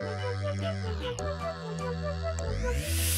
Thank you.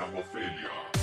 Thank